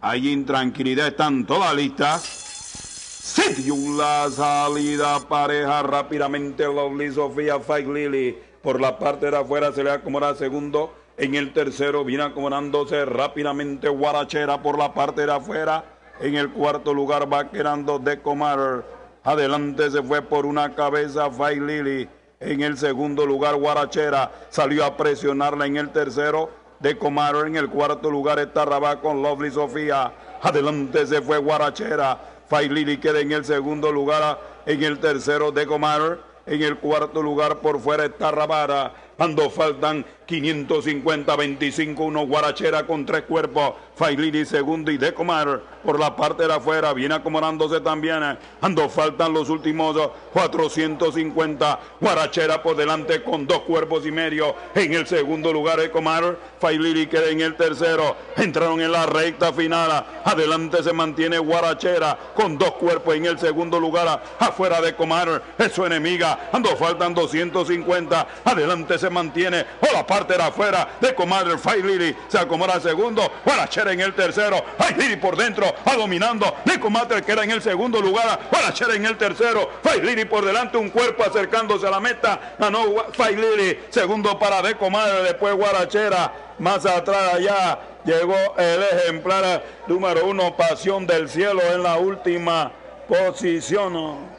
Hay intranquilidad, están todas listas. Se dio la salida pareja rápidamente Lovely Sofía Fight Lily. Por la parte de afuera se le acomoda segundo. En el tercero viene acomodándose rápidamente Guarachera por la parte de afuera. En el cuarto lugar va quedando Decomar. Adelante se fue por una cabeza Fight Lily. En el segundo lugar Guarachera salió a presionarla en el tercero. Decomar en el cuarto lugar está Rabá con Lovely Sofía. Adelante se fue Guarachera. Lily queda en el segundo lugar. En el tercero Decomar. En el cuarto lugar por fuera está Rabara. Cuando faltan 550, 25, uno Guarachera con tres cuerpos. Failini segundo y Decomar por la parte de afuera. Viene acomodándose también. Ando faltan los últimos 450. Guarachera por delante con dos cuerpos y medio. En el segundo lugar Decomar. Failini queda en el tercero. Entraron en la recta final. Adelante se mantiene Guarachera con dos cuerpos en el segundo lugar. Afuera de Comar es su enemiga. Ando faltan 250. Adelante se mantiene. O la parte de afuera de Comadre Fight Lily. Se acomoda al segundo. Guarachera en el tercero. Fight Lily por dentro. Va dominando. De Comadre queda en el segundo lugar. Guarachera en el tercero. Fight Lily por delante. Un cuerpo acercándose a la meta. Ganó Fight Lily. Segundo para De Comadre. Después Guarachera. Más atrás allá llegó el ejemplar número uno. Pasión del cielo en la última posición.